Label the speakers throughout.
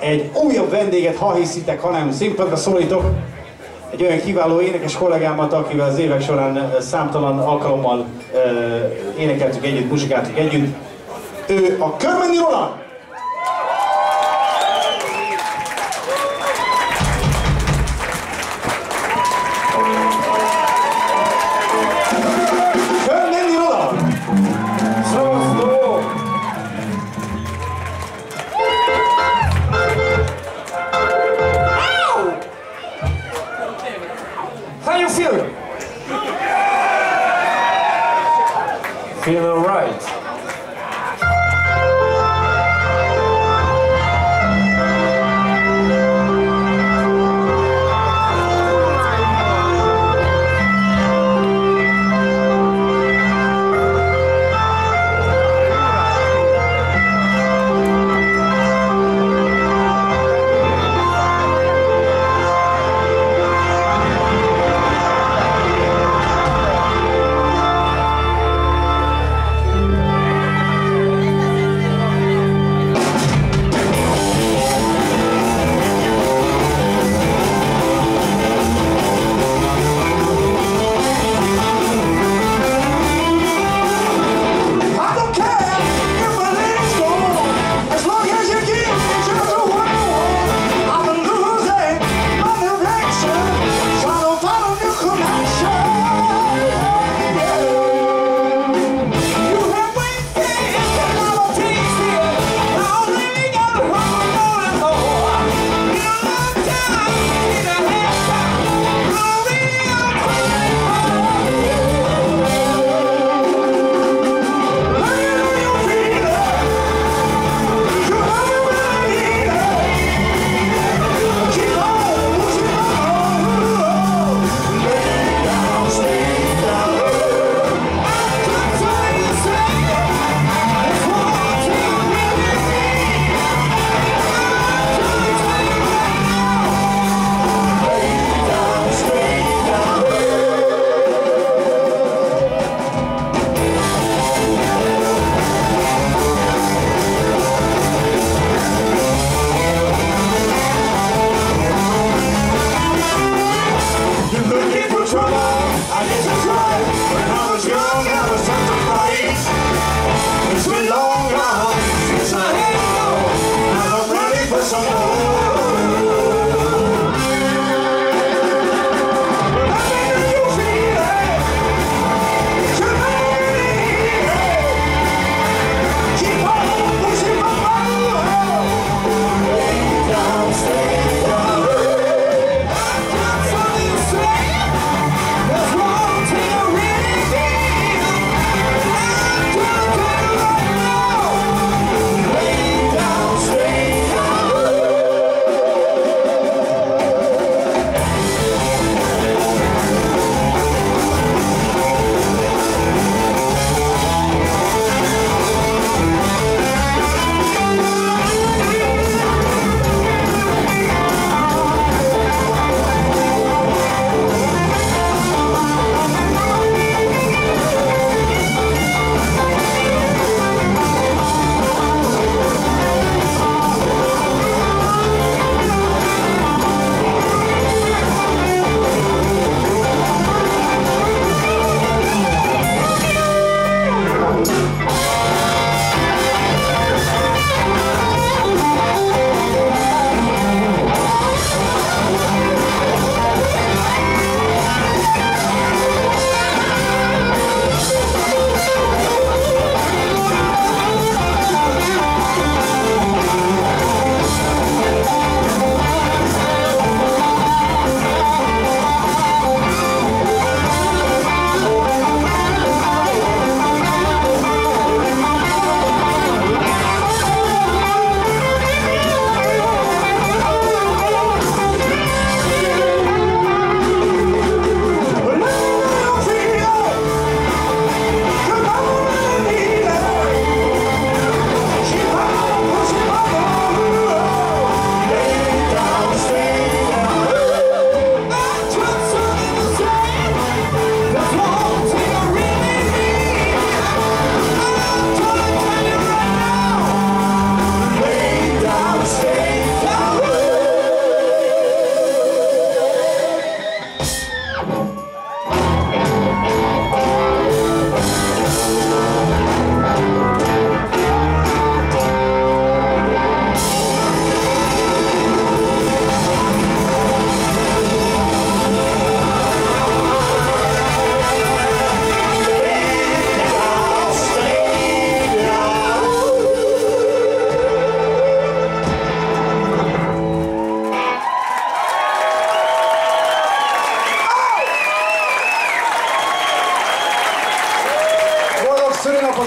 Speaker 1: egy újabb vendéget, ha hiszitek, hanem színpadra szólítok, egy olyan kiváló énekes kollégámat, akivel az évek során számtalan alkalommal ö, énekeltük együtt, muzsikáltuk együtt. Ő a Körmeni Roland! Thank
Speaker 2: you. How you feeling? Feeling alright.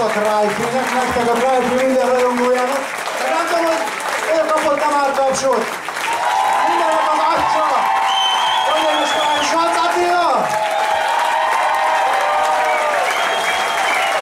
Speaker 1: a Drive-nek, nektek a Drive minden rajongójának. Nem tudom, hogy miért kapott a már kapcsolat.